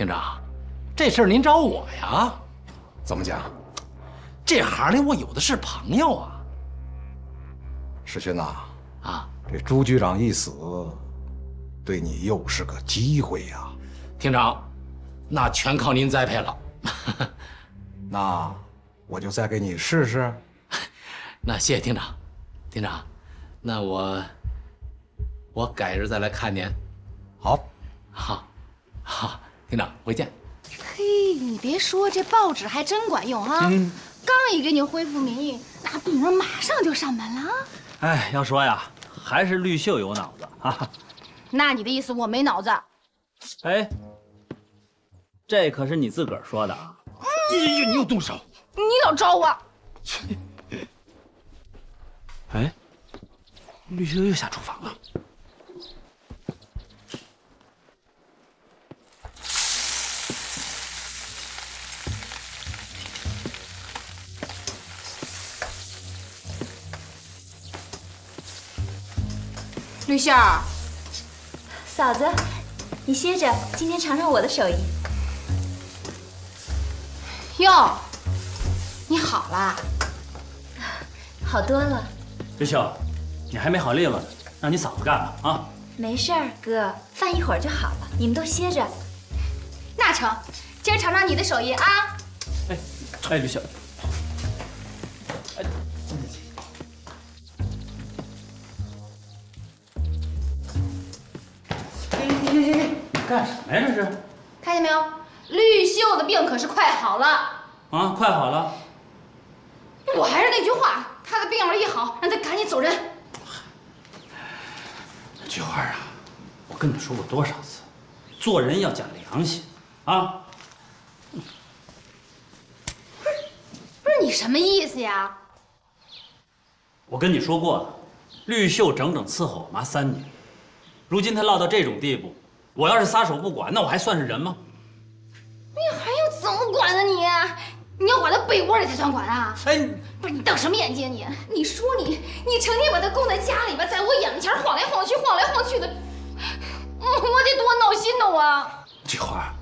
厅长，这事儿您找我呀？怎么讲？这行里我有的是朋友啊。世勋呐，啊，这朱局长一死，对你又是个机会呀。厅长，那全靠您栽培了。那我就再给你试试。那谢谢厅长，厅长，那我我改日再来看您。好，好，好，厅长，回见。嘿，你别说，这报纸还真管用啊！刚一给你恢复名誉，那病人马上就上门了啊。哎，要说呀，还是绿秀有脑子啊。那你的意思我没脑子？哎，这可是你自个儿说的啊！你你又动手！你老招我！哎，绿秀又下厨房了。绿秀儿，嫂子，你歇着，今天尝尝我的手艺。哟，你好啦？好多了。绿秀，你还没好利落呢，让你嫂子干吧啊！没事儿，哥，饭一会儿就好了，你们都歇着。那成，今儿尝尝你的手艺啊！哎，哎，绿秀，是快好了。啊，快好了。我还是那句话，他的病儿一好，让他赶紧走人。菊花啊，我跟你说过多少次，做人要讲良心啊！不是不是你什么意思呀？我跟你说过了，绿秀整整伺候我妈三年，如今她落到这种地步，我要是撒手不管，那我还算是人吗？你还要怎么管呢你？你要管到被窝里才算管啊？哎，不是你瞪什么眼睛你？你说你你成天把他供在家里边，在我眼前晃来晃去，晃来晃去的，嗯，我得多闹心呢我。菊花，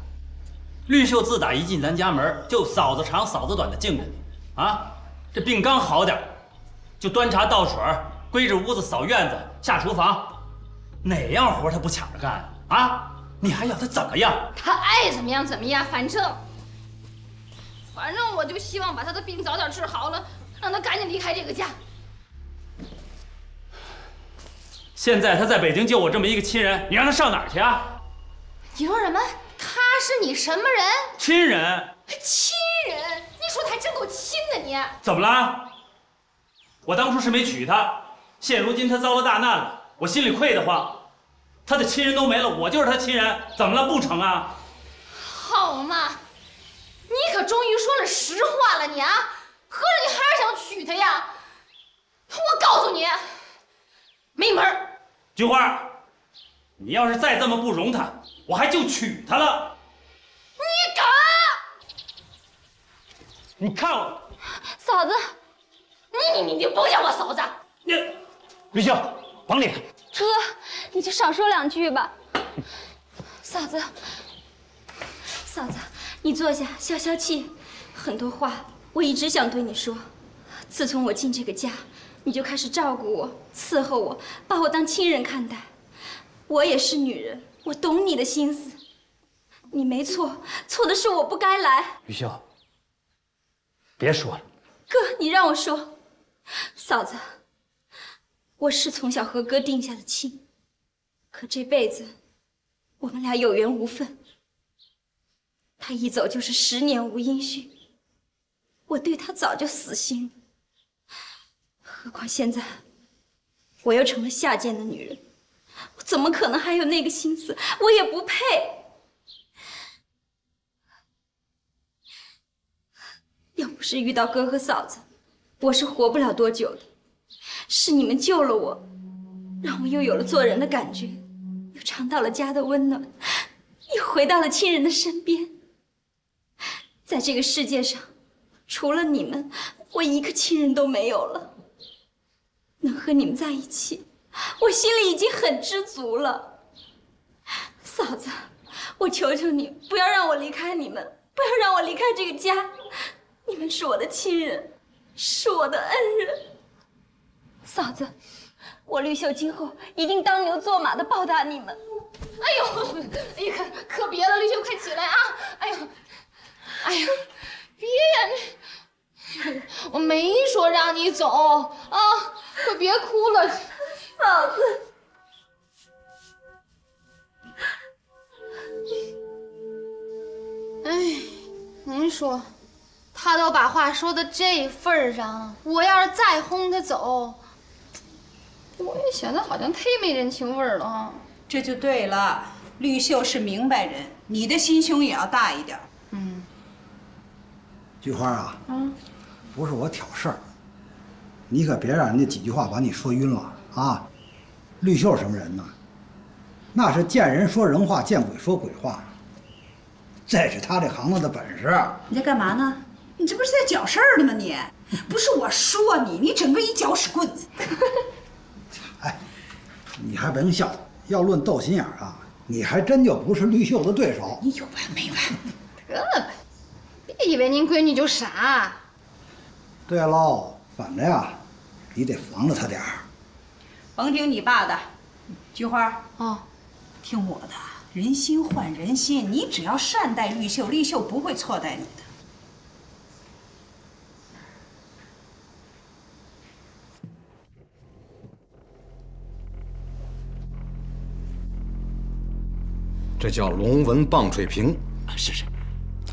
绿秀自打一进咱家门，就嫂子长嫂子短的敬着你啊。这病刚好点儿就端茶倒水，归置屋子、扫院子、下厨房，哪样活他不抢着干啊？啊，你还要他怎么样？他爱怎么样怎么样，反正反正我就希望把他的病早点治好了，让他赶紧离开这个家。现在他在北京就我这么一个亲人，你让他上哪儿去啊？你说什么？他是你什么人？亲人？亲人？你说的还真够亲的你。怎么了？我当初是没娶她，现如今她遭了大难了，我心里愧得慌。她的亲人都没了，我就是她亲人，怎么了？不成啊？好嘛，你可终于说了实话了你啊！合着你还是想娶她呀？我告诉你，没门儿！菊花，你要是再这么不容她，我还就娶她了。你敢？你看我，嫂子，你你你你不叫我嫂子！你吕秀，甭理他。哥，你就少说两句吧。嫂子，嫂子，你坐下消消气。很多话我一直想对你说。自从我进这个家，你就开始照顾我、伺候我，把我当亲人看待。我也是女人，我懂你的心思。你没错，错的是我不该来。雨秀，别说了。哥，你让我说。嫂子，我是从小和哥定下的亲，可这辈子我们俩有缘无分。他一走就是十年无音讯，我对他早就死心了。何况现在我又成了下贱的女人，我怎么可能还有那个心思？我也不配。要不是遇到哥和嫂子，我是活不了多久的。是你们救了我，让我又有了做人的感觉，又尝到了家的温暖，又回到了亲人的身边。在这个世界上，除了你们，我一个亲人都没有了。能和你们在一起，我心里已经很知足了。嫂子，我求求你，不要让我离开你们，不要让我离开这个家。你们是我的亲人，是我的恩人。嫂子，我绿秀今后一定当牛做马的报答你们。哎呦，哎呀，可可别了，绿秀，快起来啊！哎呦，哎呀，别呀，你，我没说让你走啊，快别哭了，嫂子。哎，您说，他都把话说到这份上，我要是再轰他走，我也显得好像忒没人情味了啊。这就对了，绿秀是明白人，你的心胸也要大一点。嗯，菊花啊，嗯，不是我挑事儿，你可别让人家几句话把你说晕了啊！绿秀什么人呢？那是见人说人话，见鬼说鬼话，这是他这行当的本事。你在干嘛呢？你这不是在搅事儿呢吗？你不是我说你，你整个一搅屎棍子。哎，你还甭笑，要论斗心眼儿啊，你还真就不是绿秀的对手。你有完没完？得了吧，别以为您闺女就傻。对喽，反正呀，你得防着她点儿。甭听你爸的，菊花啊，听我的，人心换人心，你只要善待绿秀，绿秀不会错待你的。这叫龙纹棒槌瓶，是是，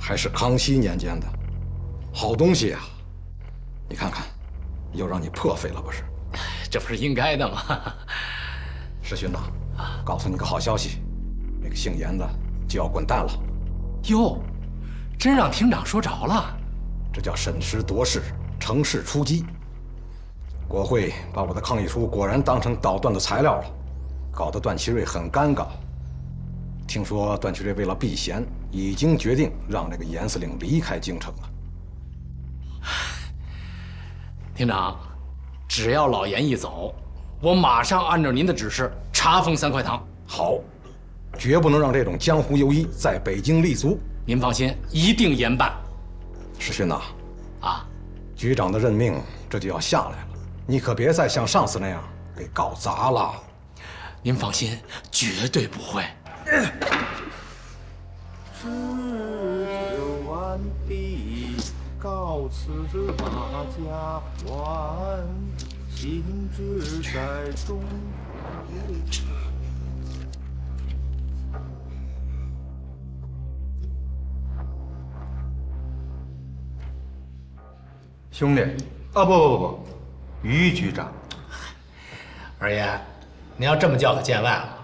还是康熙年间的，好东西啊！你看看，又让你破费了不是？这不是应该的吗？世勋呐，告诉你个好消息，那个姓严的就要滚蛋了。哟，真让厅长说着了。这叫审时度势，乘势出击。国会把我的抗议书果然当成捣乱的材料了，搞得段祺瑞很尴尬。听说段祺瑞为了避嫌，已经决定让这个严司令离开京城了。厅长，只要老严一走，我马上按照您的指示查封三块堂。好，绝不能让这种江湖游医在北京立足。您放心，一定严办。世勋呐，啊，局长的任命这就要下来了，你可别再像上次那样给搞砸了。您放心，绝对不会。置酒完毕，告辞马家还，行至在中。兄弟，啊不不不不，于局长，二爷，您要这么叫可见外了。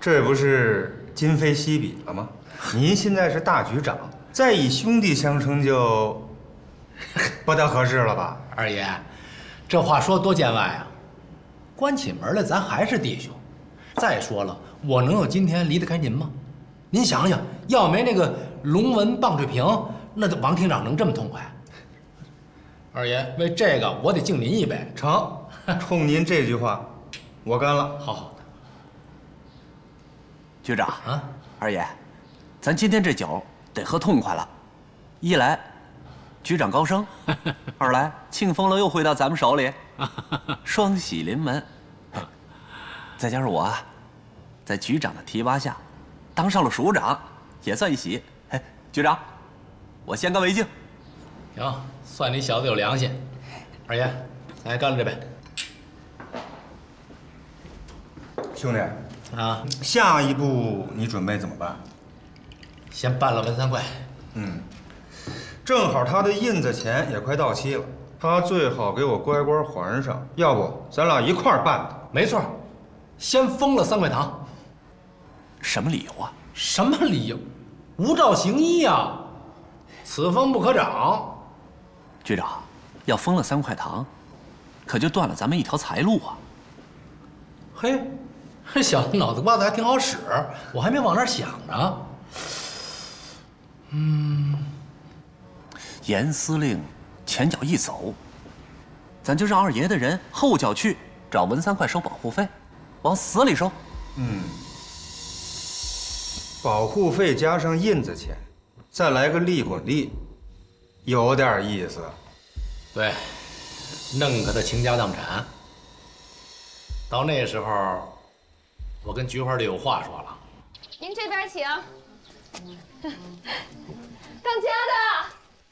这不是今非昔比了吗？您现在是大局长，再以兄弟相称就不太合适了吧？二爷，这话说多见外啊！关起门来，咱还是弟兄。再说了，我能有今天离得开您吗？您想想，要没那个龙纹棒槌瓶，那王厅长能这么痛快？二爷，为这个我得敬您一杯。成，冲您这句话，我干了。好好局长啊，二爷，咱今天这酒得喝痛快了。一来，局长高升；二来，庆丰楼又回到咱们手里，双喜临门。再加上我啊，在局长的提拔下，当上了署长，也算一喜。哎，局长，我先干为敬。行，算你小子有良心。二爷，咱干了这杯。兄弟，啊，下一步你准备怎么办？先办了文三块。嗯，正好他的印子钱也快到期了，他最好给我乖乖还上，要不咱俩一块儿办的。没错，先封了三块堂。什么理由啊？什么理由？无照行医啊！此风不可长。局长，要封了三块堂，可就断了咱们一条财路啊！嘿，这小子脑子瓜子还挺好使，我还没往那儿想呢。嗯，严司令前脚一走，咱就让二爷的人后脚去找文三块收保护费，往死里收。嗯，保护费加上印子钱，再来个利滚利，有点意思。对，弄个他倾家荡产。到那时候，我跟菊花就有话说了。您这边请。当家的，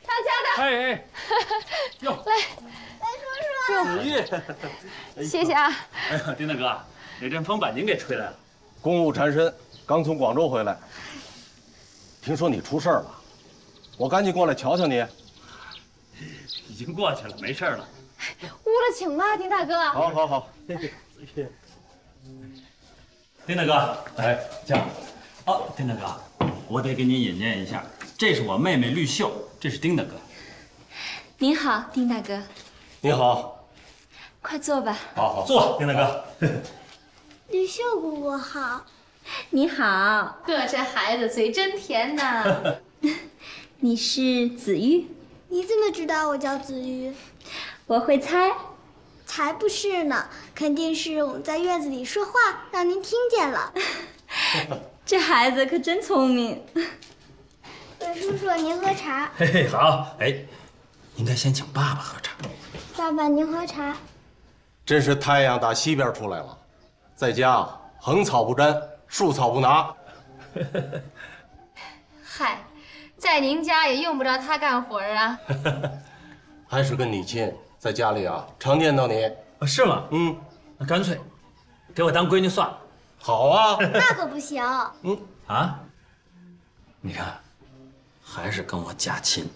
当家的，哎哎，哟，来，来叔叔，子玉，谢谢啊。哎呀，丁大哥，那阵风把您给吹来了。公务缠身，刚从广州回来，听说你出事儿了，我赶紧过来瞧瞧你。已经过去了，没事了。屋里请吧，丁大哥。好，好，好。丁大哥，哎，这样，哦，丁大哥，我得给您引荐一下，这是我妹妹绿秀，这是丁大哥。您好，丁大哥，你好，快坐吧。好好坐，丁大哥。绿秀姑姑好，你好，哥，这孩子嘴真甜呐。你是子玉？你怎么知道我叫子玉？我会猜。才不是呢，肯定是我们在院子里说话，让您听见了。这孩子可真聪明。本叔叔，您喝茶。嘿嘿，好。哎，应该先请爸爸喝茶。爸爸，您喝茶。真是太阳打西边出来了，在家横草不沾，竖草不拿。嗨，在您家也用不着他干活啊。还是跟你亲，在家里啊，常见到你。是吗？嗯，那干脆给我当闺女算了。好啊。那可不行。嗯啊，你看，还是跟我假亲。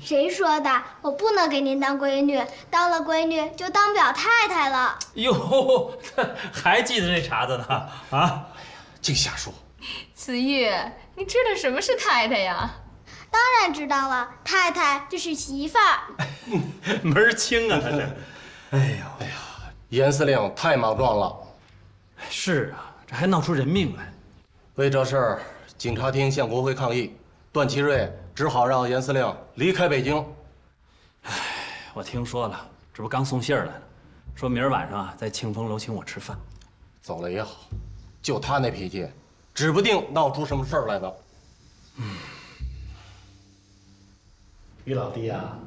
谁说的？我不能给您当闺女，当了闺女就当不了太太了。哟，还记得这茬子呢？啊，净瞎说。子玉，你知道什么是太太呀？当然知道了，太太就是媳妇儿。门儿清啊，他这。哎呦哎呀，严司令太莽撞了。是啊，这还闹出人命来。为这事儿，警察厅向国会抗议，段祺瑞只好让严司令离开北京。哎，我听说了，这不刚送信儿来了，说明儿晚上啊在庆丰楼请我吃饭。走了也好，就他那脾气，指不定闹出什么事儿来呢。嗯。于老弟啊，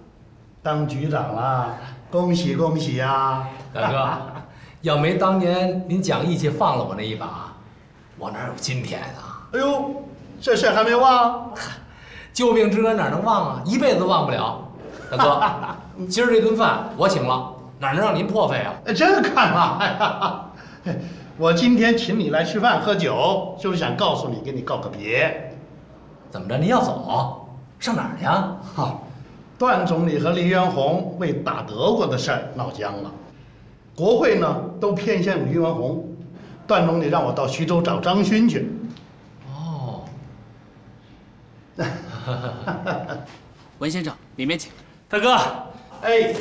当局长了，恭喜恭喜啊！大哥，要没当年您讲义气放了我那一把，我哪有今天啊？哎呦，这事还没忘？救命之恩哪能忘啊？一辈子都忘不了。大哥，今儿这顿饭我请了，哪能让您破费啊？这干嘛呀？我今天请你来吃饭喝酒，就是想告诉你，跟你告个别。怎么着？您要走？上哪儿去啊？哈。段总理和黎元洪为打德国的事儿闹僵了，国会呢都偏向于文洪，段总理让我到徐州找张勋去。哦，文先生，里面请。大哥，哎，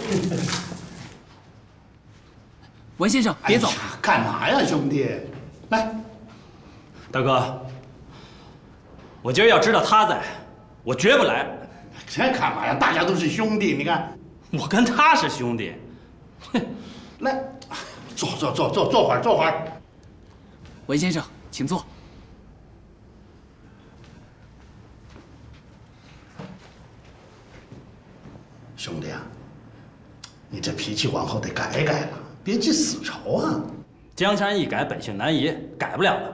文先生别走，干嘛呀，兄弟？来，大哥，我今儿要知道他在，我绝不来。这干嘛呀？大家都是兄弟，你看，我跟他是兄弟。哼，来，坐坐坐坐坐会儿，坐会儿。文先生，请坐。兄弟啊，你这脾气往后得改改了，别记死仇啊！江山易改，本性难移，改不了了。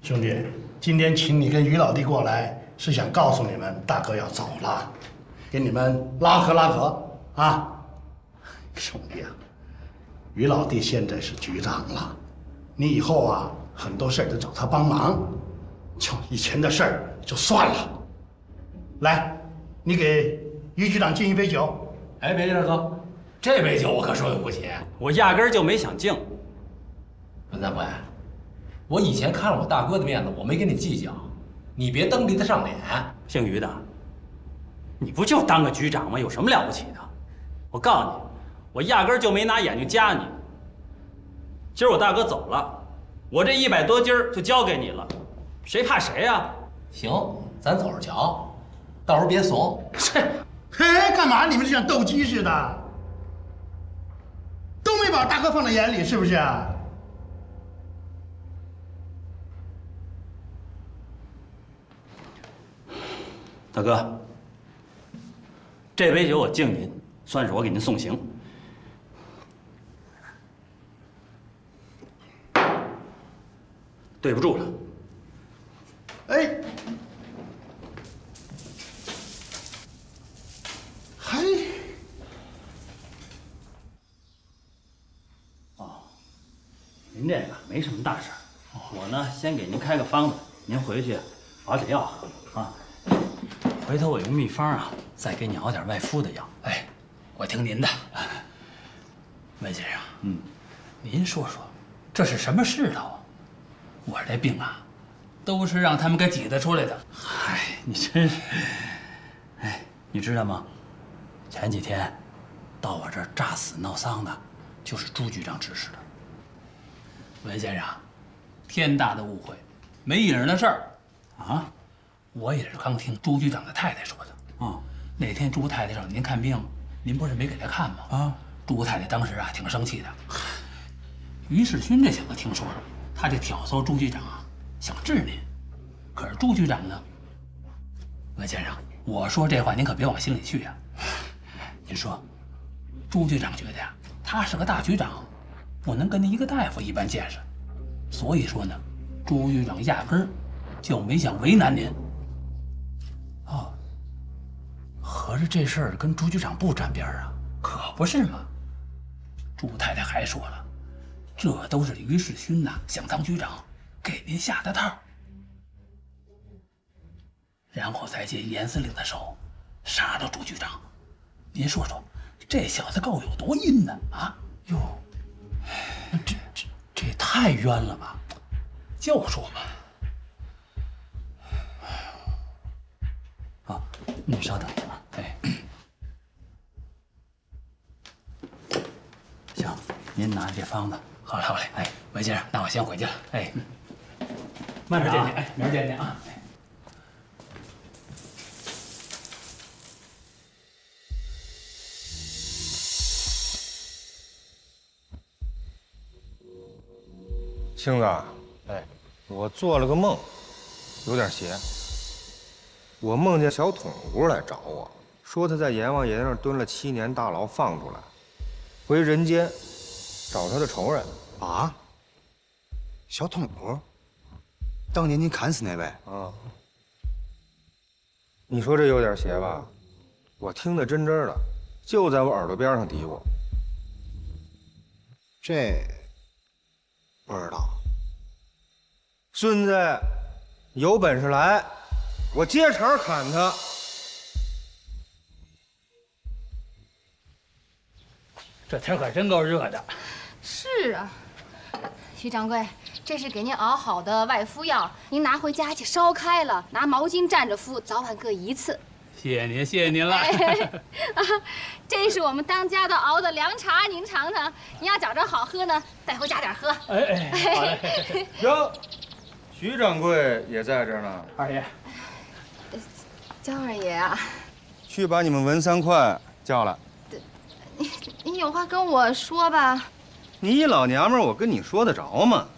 兄弟，今天请你跟于老弟过来。是想告诉你们，大哥要走了，给你们拉合拉合啊！兄弟啊，于老弟现在是局长了，你以后啊很多事儿得找他帮忙，就以前的事儿就算了。来，你给于局长敬一杯酒。哎，别介大哥，这杯酒我可受用不起，我压根儿就没想敬。文三奎，我以前看了我大哥的面子，我没跟你计较。你别蹬鼻子上脸，姓于的，你不就当个局长吗？有什么了不起的？我告诉你，我压根就没拿眼睛夹你。今儿我大哥走了，我这一百多斤儿就交给你了，谁怕谁呀？行，咱走着瞧，到时候别怂。切，嘿，干嘛？你们就像斗鸡似的，都没把大哥放在眼里，是不是？大哥，这杯酒我敬您，算是我给您送行。对不住了。哎，嘿，您这个没什么大事儿，我呢先给您开个方子，您回去熬点药喝啊。回头我用秘方啊，再给你熬点外敷的药。哎，我听您的。文先生，嗯，您说说，这是什么世道啊？我这病啊，都是让他们给挤得出来的。嗨，你真是，哎，你知道吗？前几天到我这儿诈死闹丧的，就是朱局长指使的。文先生，天大的误会，没影儿的事儿啊！我也是刚听朱局长的太太说的。啊，那天朱太太让您看病，您不是没给她看吗？啊，朱太太当时啊挺生气的。于世勋这小子听说了，他就挑唆朱局长啊，想治您。可是朱局长呢？文先生，我说这话您可别往心里去啊。您说，朱局长觉得呀，他是个大局长，不能跟您一个大夫一般见识。所以说呢，朱局长压根儿就没想为难您。哦，合着这事儿跟朱局长不沾边啊？可不是嘛。朱太太还说了，这都是于世勋呐想当局长给您下的套，然后再借严司令的手杀了朱局长。您说说，这小子够有多阴呢？啊，哟，这这这也太冤了吧！就说吧。啊，你稍等一会儿。哎，行，您拿着这方子。好嘞，好嘞。哎，文先生，那我先回去了。哎，慢点啊。哎，明儿见您啊。哎青子，哎，我做了个梦，有点邪。我梦见小桶姑来找我，说他在阎王爷那儿蹲了七年大牢，放出来，回人间找他的仇人。啊？小统姑，当年您砍死那位？啊。你说这有点邪吧？我听得真真的，就在我耳朵边上嘀咕。这不知道。孙子，有本事来，我接茬砍他。这天可真够热的。是啊，徐掌柜，这是给您熬好的外敷药，您拿回家去烧开了，拿毛巾蘸着敷，早晚各一次。谢谢您，谢谢您了。啊，这是我们当家的熬的凉茶，您尝尝。您要觉着好喝呢，带回家点喝。哎哎，好嘞。哟，徐掌柜也在这儿呢。二爷，焦二爷啊，去把你们文三快叫来。您您有话跟我说吧。你一老娘们儿，我跟你说得着吗？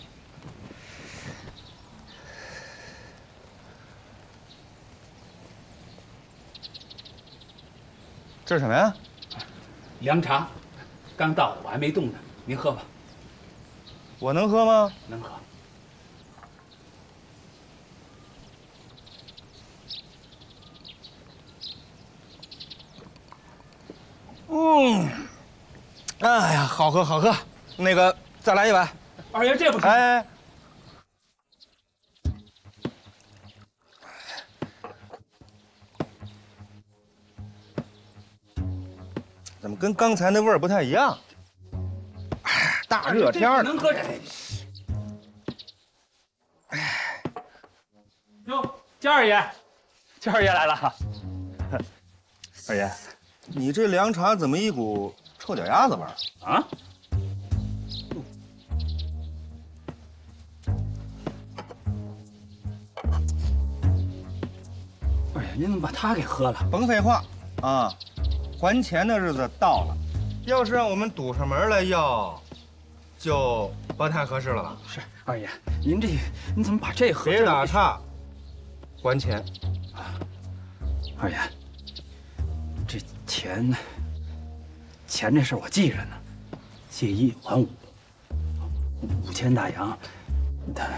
这是什么呀？凉茶，刚倒的，我还没动呢。您喝吧。我能喝吗？能喝。嗯，哎呀，好喝好喝。那个，再来一碗。二爷，这不行？哎，怎么跟刚才那味儿不太一样？哎，大热天儿的，能喝这？哟，姜二爷，姜二爷来了。二爷，你这凉茶怎么一股臭脚丫子味儿啊？您怎么把他给喝了？甭废话啊！还钱的日子到了，要是让我们堵上门来要，就不太合适了吧？是，二爷，您这您怎么把这喝？别打岔，还钱。啊二爷，这钱，钱这事儿我记着呢，借一还五，五千大洋，他，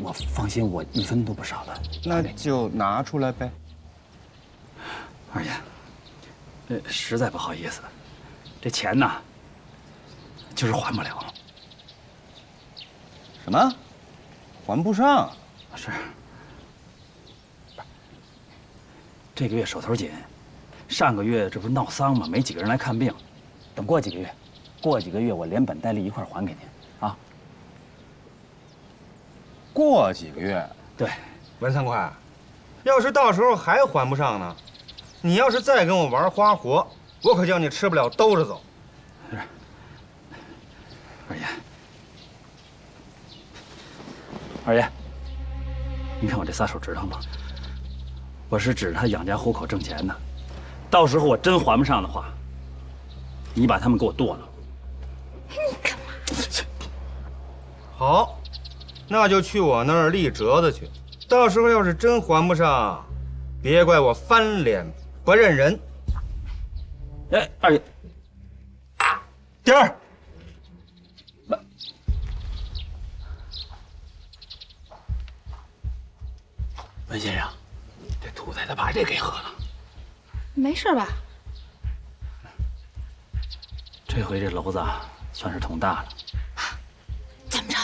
我放心，我一分都不少的。那就拿出来呗。二爷，这实在不好意思，这钱呐，就是还不了。什么？还不上？是。这个月手头紧，上个月这不是闹丧吗？没几个人来看病，等过几个月，过几个月我连本带利一块还给您，啊。过几个月？对，文三快，要是到时候还还不上呢，你要是再跟我玩花活，我可叫你吃不了兜着走。是。二爷，二爷，你看我这仨手指头吗？我是指着他养家糊口挣钱呢，到时候我真还不上的话，你把他们给我剁了。你干嘛？好，那就去我那儿立折子去。到时候要是真还不上，别怪我翻脸不认人。哎，二爷，点儿。文先生，这兔崽子把这给喝了，没事吧？这回这篓子算是捅大了。怎么着？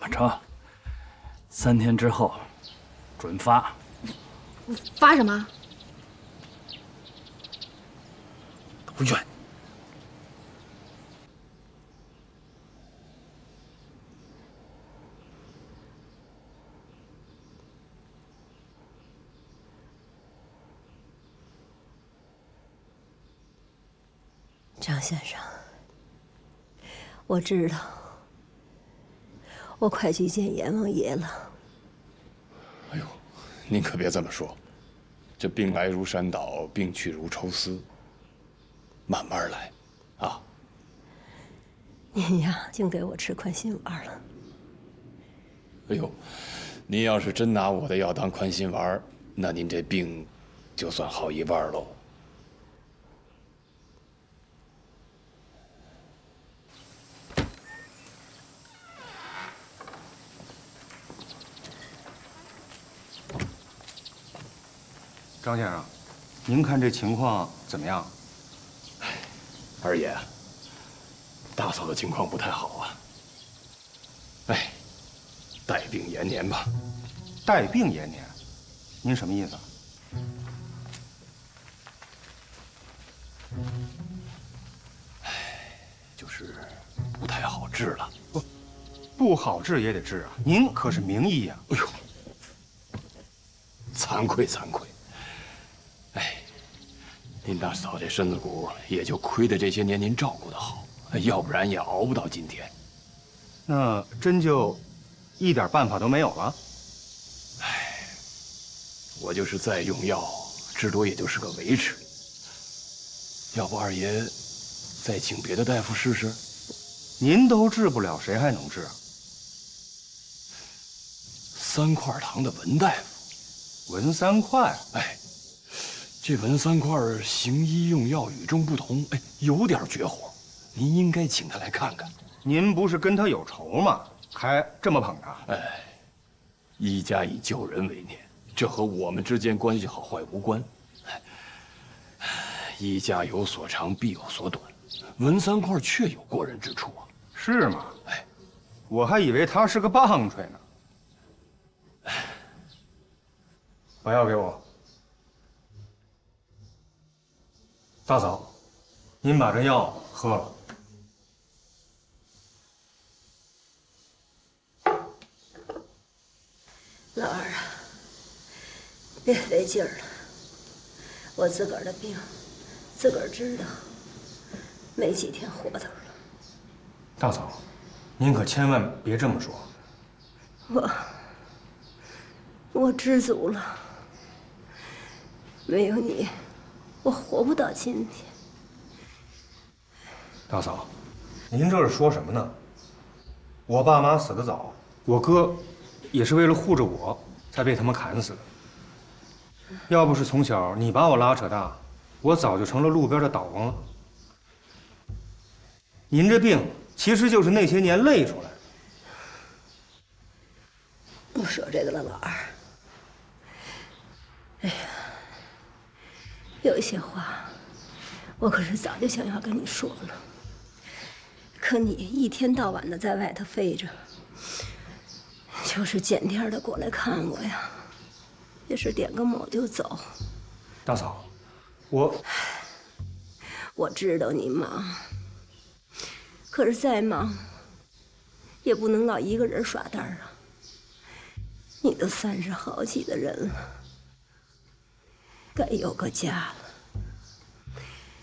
怎么着？三天之后准发。发什么？都怨你。张先生，我知道，我快去见阎王爷了。哎呦，您可别这么说，这病来如山倒，病去如抽丝，慢慢来，啊。您呀，净给我吃宽心丸了。哎呦，您要是真拿我的药当宽心丸，那您这病就算好一半喽。张先生，您看这情况怎么样？二爷，大嫂的情况不太好啊。哎，带病延年吧。带病延年，您什么意思？哎，就是不太好治了。不，不好治也得治啊！您可是名医呀。哎呦，惭愧惭愧。哎，您大嫂这身子骨，也就亏得这些年您照顾的好，要不然也熬不到今天。那真就一点办法都没有了？哎，我就是再用药，至多也就是个维持。要不二爷再请别的大夫试试？您都治不了，谁还能治啊？三块堂的文大夫，文三块，哎。这文三块行医用药与众不同，哎，有点绝活，您应该请他来看看。您不是跟他有仇吗？还这么捧他？哎，医家以救人为念，这和我们之间关系好坏无关。哎，医家有所长必有所短，文三块确有过人之处啊。是吗？哎，我还以为他是个棒槌呢。把药给我。大嫂，您把这药喝了。老二啊，别费劲儿了，我自个儿的病，自个儿知道，没几天活头了。大嫂，您可千万别这么说。我，我知足了，没有你。我活不到今天。大嫂，您这是说什么呢？我爸妈死得早，我哥也是为了护着我，才被他们砍死的。要不是从小你把我拉扯大，我早就成了路边的倒翁了。您这病其实就是那些年累出来的。不说这个了，老二。哎呀，有一些话，我可是早就想要跟你说了。可你一天到晚的在外头飞着，就是见天的过来看我呀，也是点个卯就走。大嫂，我我知道你忙，可是再忙，也不能老一个人耍单儿啊。你都三十好几的人了，该有个家了。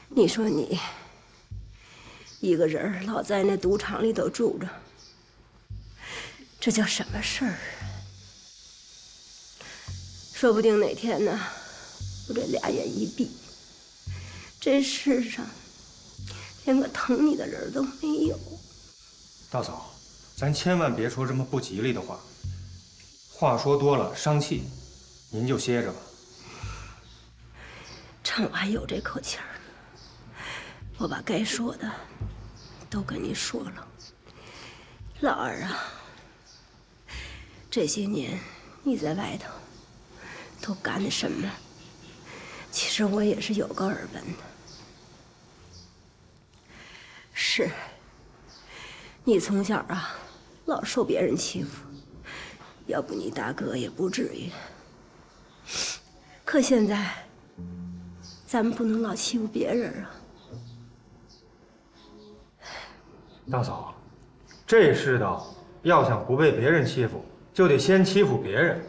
你说你一个人老在那赌场里头住着，这叫什么事儿啊？说不定哪天呢，我这俩眼一闭，这世上连个疼你的人都没有。大嫂，咱千万别说这么不吉利的话。话说多了伤气，您就歇着吧。趁我还有这口气儿，我把该说的都跟你说了。老二啊，这些年你在外头都干的什么？其实我也是有个耳闻的。是，你从小啊老受别人欺负。要不你大哥也不至于。可现在，咱们不能老欺负别人啊。大嫂，这世道要想不被别人欺负，就得先欺负别人。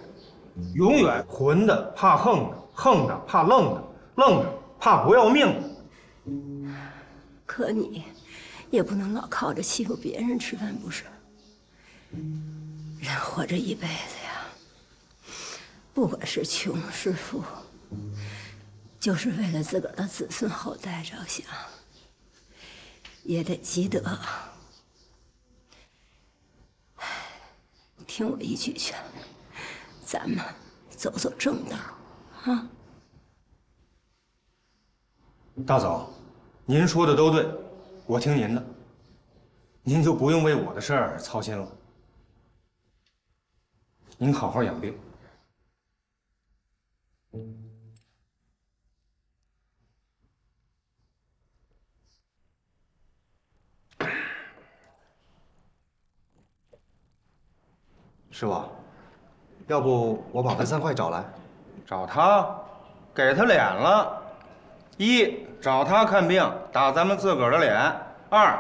永远混的怕横的，横的怕愣的，愣的怕不要命的。可你，也不能老靠着欺负别人吃饭，不是？人活着一辈子呀，不管是穷是富，就是为了自个儿的子孙后代着想，也得积德。听我一句劝，咱们走走正道，啊！大嫂，您说的都对，我听您的。您就不用为我的事儿操心了。您好好养病。师傅，要不我把文三快找来？找他，给他脸了。一找他看病，打咱们自个儿的脸；二，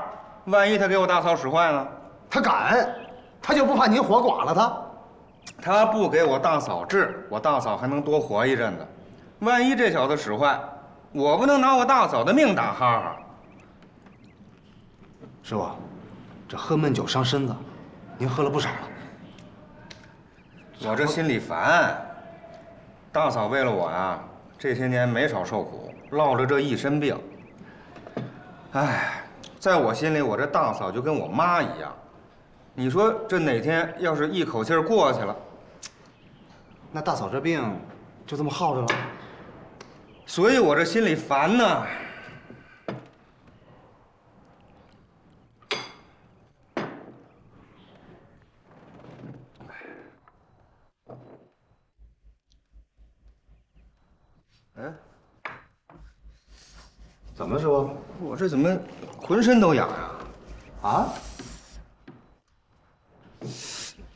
万一他给我大嫂使坏呢？他敢，他就不怕您活剐了他？他不给我大嫂治，我大嫂还能多活一阵子。万一这小子使坏，我不能拿我大嫂的命打哈哈。师傅，这喝闷酒伤身子，您喝了不少了。我这心里烦。大嫂为了我呀，这些年没少受苦，落着这一身病。哎，在我心里，我这大嫂就跟我妈一样。你说这哪天要是一口气儿过去了，那大嫂这病就这么耗着了。所以我这心里烦呢。哎，怎么了，师傅？我这怎么浑身都痒呀？啊？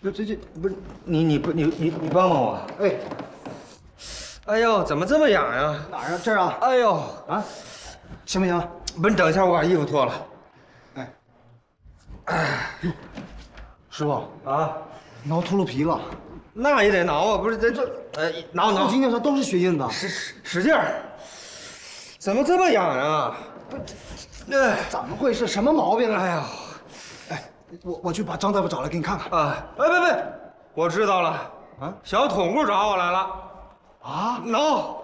这这这不是你你不你你你帮帮我？哎，哎呦，怎么这么痒呀？哪儿啊？这儿啊？哎呦啊，行不行？不，你等一下，我把衣服脱了。哎，哎，师傅啊，挠秃噜皮了，那也得挠啊！不是这这，哎，挠挠，今天上都是血印子，使使使劲儿。怎么这么痒呀？不，那怎么会是什么毛病？哎呀，哎，我我去把张大夫找来给你看看。啊，哎，别别，我知道了。啊，小桶裤找我来了。啊，no。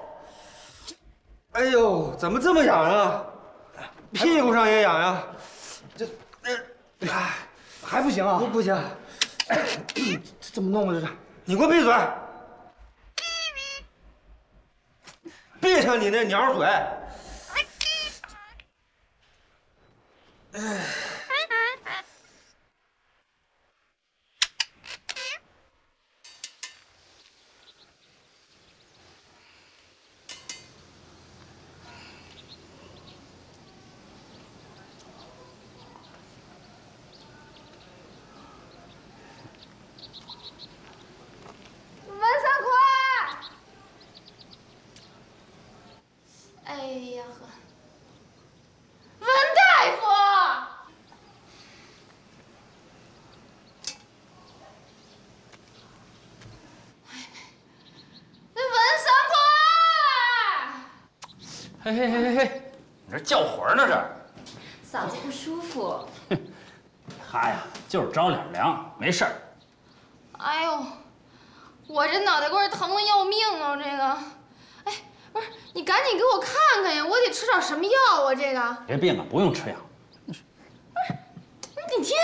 哎呦，怎么这么痒啊？屁股上也痒呀。这，哎，还不行啊？不不行。这怎么弄啊？这是。你给我闭嘴。闭上你那鸟嘴。Ugh. 嘿嘿嘿嘿嘿，你这叫魂呢这？嫂子不舒服。他呀就是着点凉，没事儿。哎呦，我这脑袋瓜疼的要命啊！这个，哎，不是你赶紧给我看看呀，我得吃点什么药啊？这个，这病啊不用吃药，不是你听听，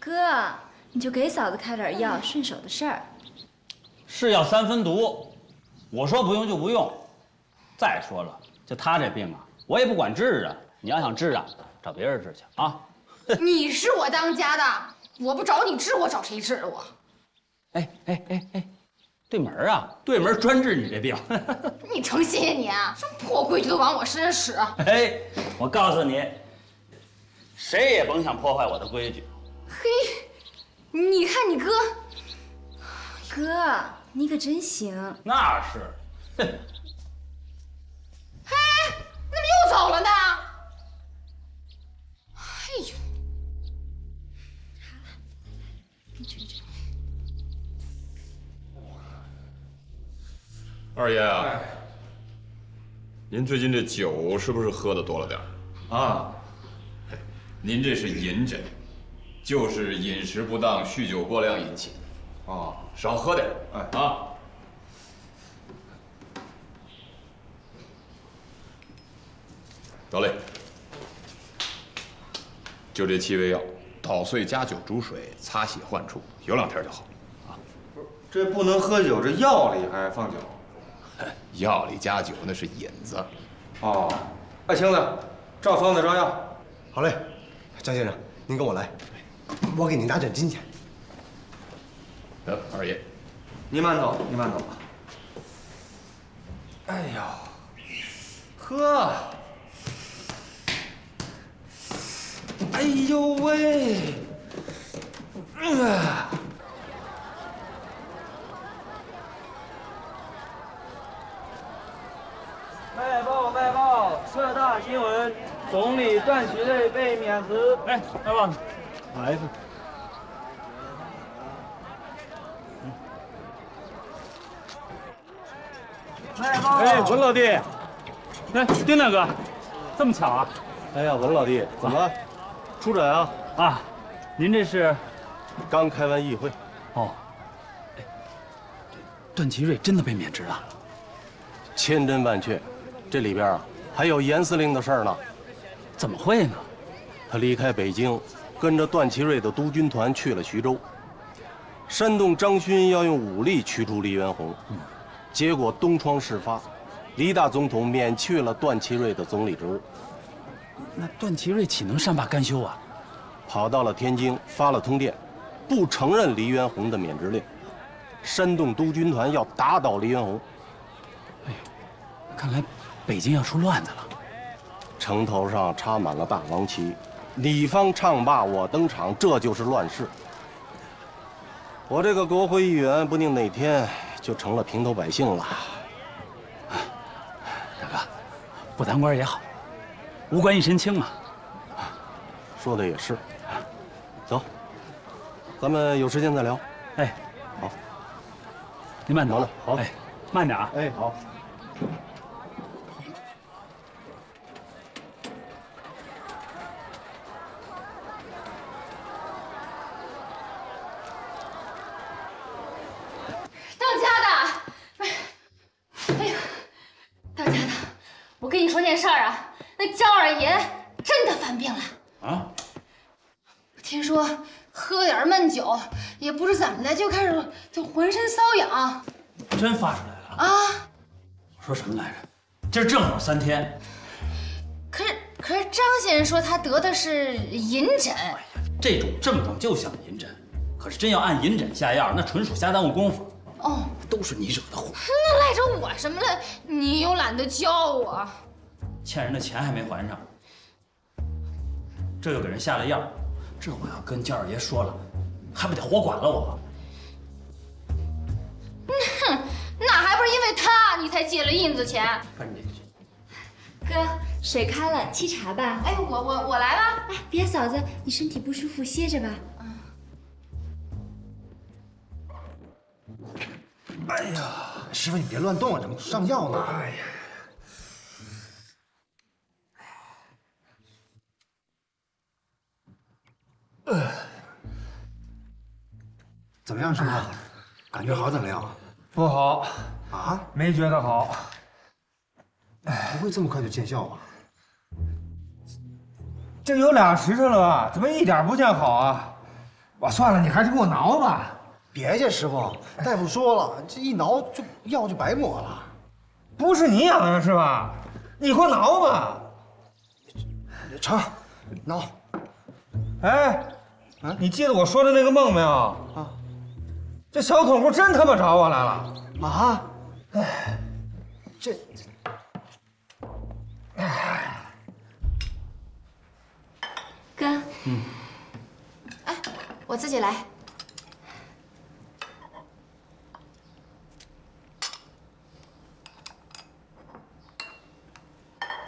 哥，你就给嫂子开点药，顺手的事儿。是药三分毒，我说不用就不用。再说了，就他这病啊，我也不管治啊。你要想治啊，找别人治去啊。你是我当家的，我不找你治，我找谁治啊我？哎哎哎哎，对门啊，对门专治你这病。你成心呀你啊？什么破规矩都往我身上使？哎，我告诉你，谁也甭想破坏我的规矩。嘿，你看你哥，哥，你可真行。那是，哼，么又走了呢？哎呦，二爷啊，您最近这酒是不是喝的多了点儿？啊，您这是饮诊，就是饮食不当、酗酒过量引起的。哦，少喝点，哎啊。得嘞，就这七味药，捣碎加酒煮水，擦洗患处，有两天就好。啊，不是这不能喝酒，这药里还放酒。药里加酒那是引子。哦，哎，青子，照方子抓药。好嘞，张先生，您跟我来，我给您拿点金去。得，二爷，您慢走，您慢走。哎呦，喝。哎呦喂！卖报卖报，特大新闻，总理段祺瑞被免职。哎，卖报，来一份。卖报。哎，文老弟，哎，丁大哥，这么巧啊？哎呀，文老弟，怎么了？出诊啊？啊，您这是？刚开完议会。哦。哎，段祺瑞真的被免职了？千真万确，这里边啊还有严司令的事儿呢。怎么会呢？他离开北京，跟着段祺瑞的督军团去了徐州。煽动张勋要用武力驱逐黎元洪，结果东窗事发，黎大总统免去了段祺瑞的总理职务。那段祺瑞岂能善罢甘休啊？跑到了天津，发了通电，不承认黎元洪的免职令，煽动督军团要打倒黎元洪。哎看来北京要出乱子了。城头上插满了大王旗，你方唱罢我登场，这就是乱世。我这个国会议员，不定哪天就成了平头百姓了。大哥，不当官也好，无官一身轻嘛。说的也是。走，咱们有时间再聊。哎，好。您慢走了。好，哎，慢点啊。哎，好。当家的，不是，哎呀，当家的，我跟你说件事儿啊，那焦二爷真的犯病了。啊？听说喝点闷酒，也不知怎么的，就开始就浑身瘙痒真发出来了啊！我说什么来着？今儿正好三天，可是可是张先生说他得的是银疹，哎呀这种症状就像银疹，可是真要按银疹下药，那纯属瞎耽误功夫。哦，都是你惹的祸，那赖着我什么了？你又懒得教我。欠人的钱还没还上，这又给人下了药，这我要跟焦二爷说了，还不得活剐了我？哼，那还不是因为他你才借了印子钱？哥，水开了，沏茶吧。哎，我我我来吧。哎，别嫂子，你身体不舒服，歇着吧。哎呀，师傅你别乱动啊，怎么上药呢？哎呀，呃，怎么样，师傅？感觉好怎么样？不好啊，没觉得好。不会这么快就见效吧？这有俩时辰了吧？怎么一点不见好啊？我算了，你还是给我挠吧。别介，师傅，大夫说了，这一挠就药就白抹了。不是你痒痒是吧？你给我挠吧。成，挠。哎，你记得我说的那个梦没有？啊，这小捅咕真他妈找我来了。啊？哎，这，哎，哥，嗯，哎，我自己来。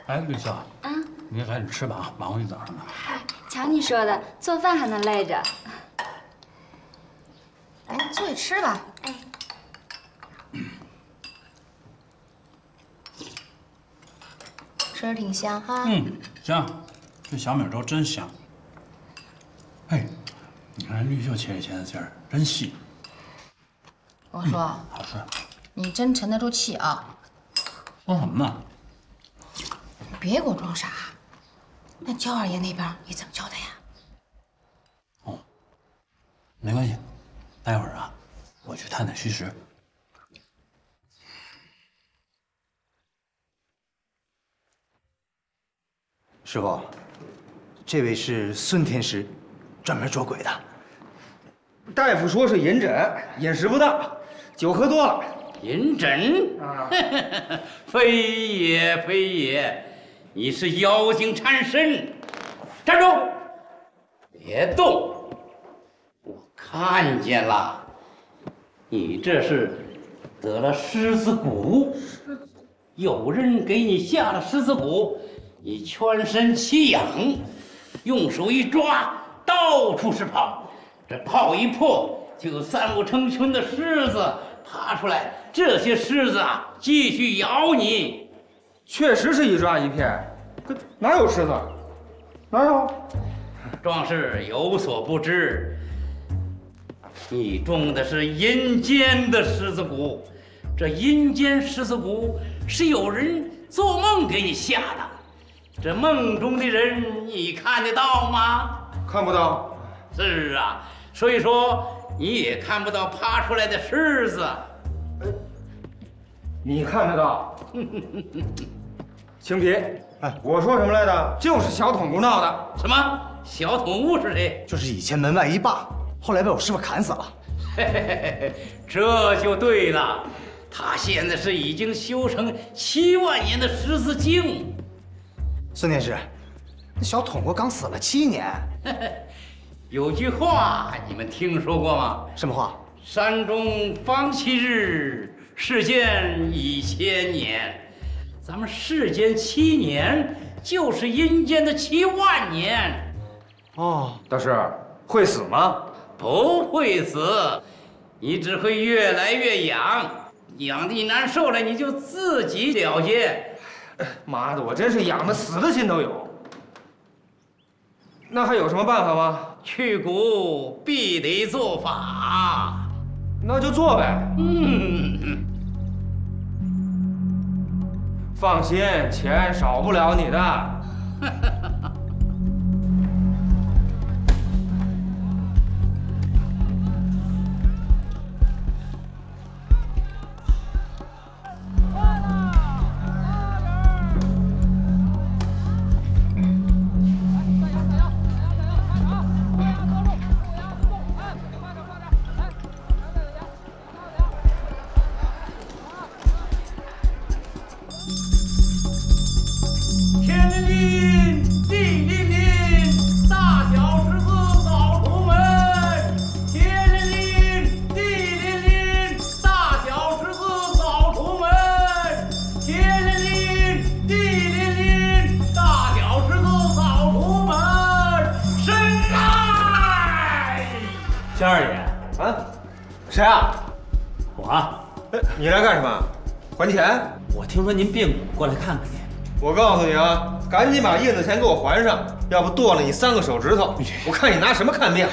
哎，绿秀，啊，你赶紧吃吧啊，忙活一早上呢。瞧你说的，做饭还能累着。来，坐下吃吧。哎，吃着挺香哈。嗯，香，这小米粥真香。哎，你看绿秀切这茄子尖儿真细，我说，好吃。你真沉得住气啊！装什么呢？别给我装傻。那焦二爷那边你怎么交代呀？哦没关系，待会儿啊，我去探探虚实。师傅，这位是孙天师，专门捉鬼的。大夫说是银枕，饮食不当，酒喝多了。银疹？非也非也，你是妖精缠身。站住！别动！我看见了，你这是得了狮子骨，有人给你下了狮子骨，你全身奇痒，用手一抓，到处是泡，这泡一破，就有三五成群的狮子爬出来，这些狮子啊，继续咬你。确实是一抓一片，可哪有狮子？哪有？壮士有所不知，你中的是阴间的狮子谷，这阴间狮子谷是有人做梦给你下的，这梦中的人你看得到吗？看不到。是啊，所以说你也看不到爬出来的狮子。你看得到。青皮，哎，我说什么来着？就是小桶屋闹的。什么？小桶屋是谁？就是以前门外一霸，后来被我师傅砍死了。嘿嘿嘿嘿，这就对了。他现在是已经修成七万年的十字经。孙天师，那小捅咕刚死了七年。有句话你们听说过吗？什么话？山中方七日，世间已千年。咱们世间七年，就是阴间的七万年。哦，大师会死吗？不会死，你只会越来越痒，痒的你难受了，你就自己了结。妈的，我真是痒的死的心都有。那还有什么办法吗？去骨必得做法。那就做呗。嗯，放心，钱少不了你的。钱？我听说您病了，过来看看您。我告诉你啊，赶紧把印子钱给我还上，要不剁了你三个手指头！我看你拿什么看病？